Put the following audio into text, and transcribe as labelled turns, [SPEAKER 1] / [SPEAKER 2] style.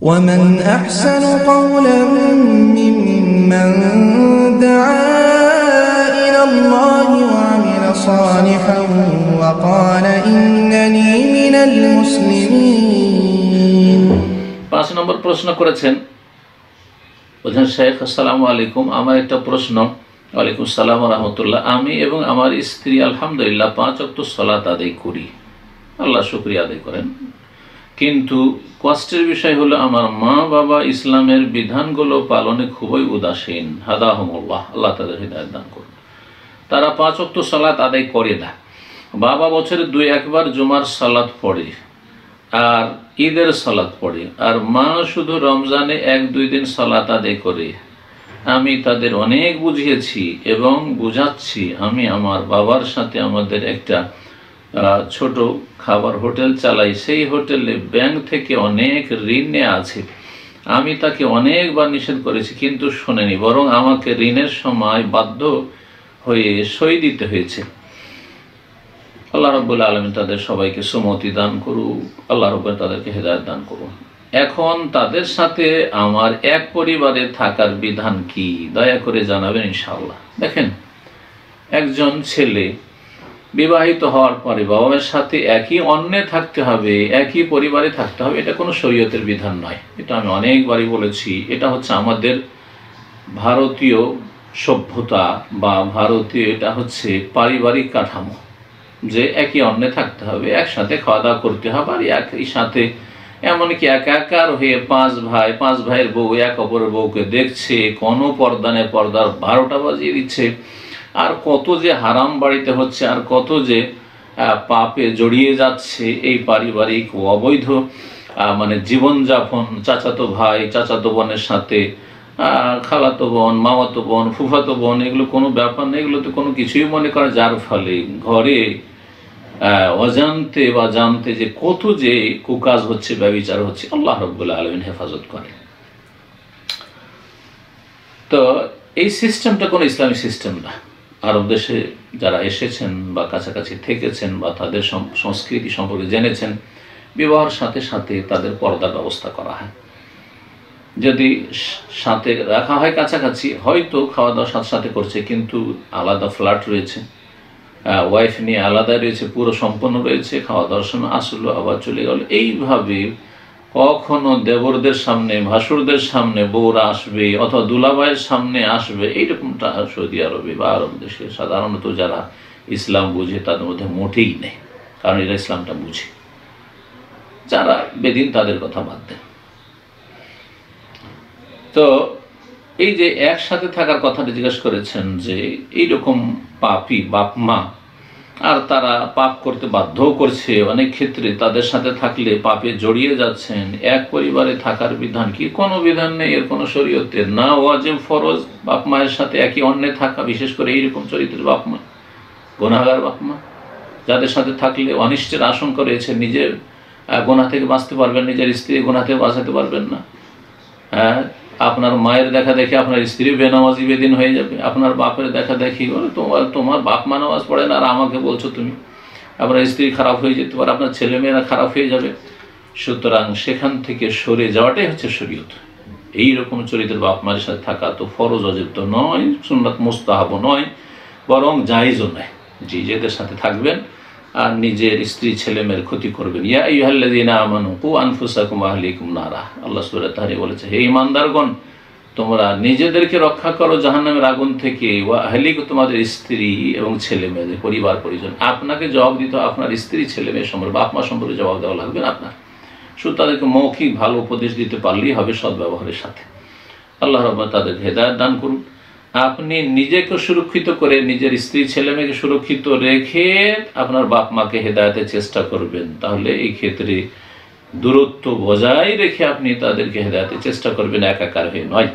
[SPEAKER 1] ومن أحسن قولا ممن دعا إلى الله وعمل صالحا وقال إنني من المسلمين
[SPEAKER 2] পাঁচ নম্বর প্রশ্ন করেছেন বলছেন শেখ আসসালামু আলাইকুম আমার একটা প্রশ্ন ওয়ালাইকুম সালাম রহমতুল্লাহ আমি এবং আমার স্ত্রী আলহামদুলিল্লাহ পাঁচ অক্ট সলাত আদায় করি আল্লাহ শুক্রিয়া আদায় করেন কিন্তু কষ্টের বিষয় হলো আমার মা বাবা ইসলামের বিধানগুলো পালনে খুবই উদাসীন। হাদাহমুল্লাহ, আল্লাহ তাদের হৃদয় দান করুন। তারা পাঁচ অক্ট সালাত আদায় করে না। বাবা বছরে দুই একবার জুমার সালাত পড়ে আর ঈদের সালাত পড়ে। আর মা শুধু রমজানে এক দুই দিন সালাত আদায় করে। আমি তাদের অনেক বুঝিয়েছি এবং বুঝাচ্ছি। আমি আমার বাবার সাথে আমাদের একটা ছোট খাবার হোটেল চালাই সেই হোটেলে ব্যাংক থেকে অনেক ঋণ নেওয়া আছে। আমি তাকে অনেকবার নিষেধ করেছি, কিন্তু শোনেনি, বরং আমাকে ঋণের সময় বাধ্য হয়ে সই দিতে হয়েছে। আল্লাহ রব্বুল আলমী তাদের সবাইকে সুমতি দান করুক, আল্লাহ রব্বুল তাদেরকে হেদায়ত দান করুন এখন তাদের সাথে আমার এক পরিবারে থাকার বিধান কি? দয়া করে জানাবেন ইনশাআল্লাহ। দেখেন, একজন ছেলে বিবাহিত হওয়ার পরে বাবার সাথে একই অন্যে থাকতে হবে, একই পরিবারে থাকতে হবে, এটা কোনো শরীয়তের বিধান নয়। এটা আমি অনেকবারই বলেছি, এটা হচ্ছে আমাদের ভারতীয় সভ্যতা বা ভারতীয়, এটা হচ্ছে পারিবারিক কাঠামো। যে একই অন্যে থাকতে হবে, একসাথে খাওয়া দাওয়া করতে হবে, আর একই সাথে এমনকি একাকার হয়ে পাঁচ ভাই, পাঁচ ভাইয়ের বউ, এক অপরের বউকে দেখছে, কোনো পর্দানে পর্দার বারোটা বাজিয়ে দিচ্ছে। আর কত যে হারাম বাড়িতে হচ্ছে, আর কত যে পাপে জড়িয়ে যাচ্ছে এই পারিবারিক অবৈধ মানে জীবনযাপন, চাচাতো ভাই, চাচাতো বোনের সাথে খালাতো বোন, মামাতো বোন, ফুফাতো বোন, এগুলো কোনো ব্যাপার নেই এগুলো তো কোনো কিছুই মনে করে যার ফলে ঘরে অজান্তে বা জানতে যে কত যে কুকাজ হচ্ছে, ব্যবচার হচ্ছে, আল্লাহ রব্বুল্লাহ আলমিন হেফাজত করে তো এই সিস্টেমটা কোনো ইসলামী সিস্টেম না। আরব দেশে যারা এসেছেন বা কাছাকাছি থেকেছেন বা তাদের সংস্কৃতি সম্পর্কে জেনেছেন, বিবাহের সাথে সাথে তাদের পর্দার ব্যবস্থা করা হয়। যদি সাথে রাখা হয় কাছাকাছি, হয়তো খাওয়া দাওয়া সাথে সাথে করছে, কিন্তু আলাদা ফ্ল্যাট রয়েছে ওয়াইফ নিয়ে আলাদা রয়েছে, পুরো সম্পন্ন রয়েছে খাওয়া দাওয়ার সময় আসলো, আবার চলে গেল। এইভাবে কখনো দেবরদের সামনে, ভাসুরদের সামনে বউরা আসবে অথবা দুলাভাইয়ের সামনে আসবে, এইরকমটা সৌদি আরবে বা আরব দেশে সাধারণত যারা ইসলাম বুঝে তাদের মধ্যে মোটেই নেই, কারণ এরা ইসলামটা বুঝে। যারা বেদিন তাদের কথা বাদ দেন। তো এই যে একসাথে থাকার কথাটা জিজ্ঞেস করেছেন যে এইরকম পাপি বাপ মা আর তারা পাপ করতে বাধ্যও করছে। অনেক ক্ষেত্রে তাদের সাথে থাকলে পাপে জড়িয়ে যাচ্ছেন। এক পরিবারে থাকার বিধান কি? কোনো বিধান নেই, এর কোনো শরীয়তের। না ওয়াজিব, ফরজ, বাপ মায়ের সাথে একই অন্যে থাকা, বিশেষ করে এইরকম চরিত্রের বাপ মা গোনাগার বাপ মা, যাদের সাথে থাকলে অনিষ্টের আশঙ্কা রয়েছে, নিজের গোনা থেকে বাঁচতে পারবেন, নিজের স্ত্রী গোনা থেকে বাঁচাতে পারবেন না। হ্যাঁ আপনার মায়ের দেখা দেখে আপনার স্ত্রী বেনামাজি বেদিন হয়ে যাবে, আপনার বাপের দেখা দেখি তোমার তোমার বাপ মা নামাজ পড়ে না আর আমাকে বলছো তুমি। আপনার স্ত্রী খারাপ হয়ে যেতে পারে, আপনার ছেলে মেয়েরা খারাপ হয়ে যাবে। সুতরাং সেখান থেকে সরে যাওয়াটাই হচ্ছে শরীয়ত। এইরকম চরিত্রের বাপ মায়ের সাথে থাকা তো ফরজ অজিব তো নয়, সুন্নাত মুস্তাহাবও নয়, বরং জায়েজও নয়। জি যেদের সাথে থাকবেন আর নিজের স্ত্রী ছেলে মেয়ের ক্ষতি করবেন। ইয়া ইহাল্লাযীনা আমানু, কু আনফুসাকুম আহলিকুম নারা। আল্লাহ সূরা তাহরি বলেছে, হে ইমানদারগণ তোমরা নিজেদেরকে রক্ষা করো জাহান্নামের আগুন থেকে। ওয়া আহলিক, তোমাদের স্ত্রী এবং ছেলে মেয়েদের পরিবার, পরিজন। আপনাকে জবাব দিতে আপনার স্ত্রী ছেলে মেয়ে সম্পর্কে, বাপ, মা সম্পর্কে জবাব দেওয়া লাগবে আপনার। শুধু তাদেরকে মৌখিক, ভালো উপদেশ দিতে পারলেই হবে সদ্ব্যবহারের সাথে। আল্লাহ রব তাদের হেদায়ত দান করুন। আপনি নিজেকে সুরক্ষিত করে নিজের স্ত্রী ছেলে মেয়েকে সুরক্ষিত রেখে আপনার বাপ মাকে হেদায়তের চেষ্টা করবেন, তাহলে এই ক্ষেত্রে দূরত্ব বজায় রেখে আপনি তাদেরকে হেদায়তের চেষ্টা করবেন, একাকার হয়ে নয়।